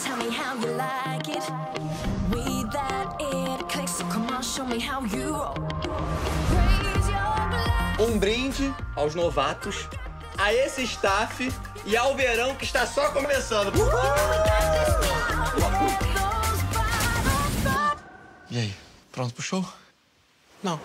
Tell me how you like it. We that it clicks. So come on, show me how you roll. Raise your glass. Um brinde aos novatos, a esse staff e ao verão que está só começando. Pop. E aí, pronto pro show? Não.